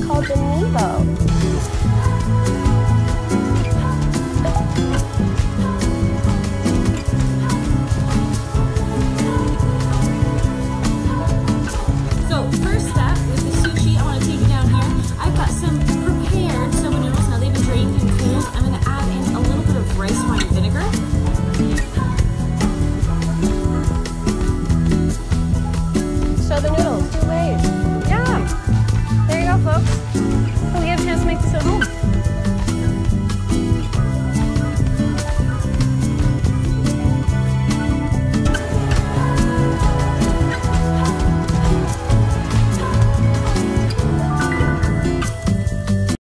called the Nebo. thank you so much.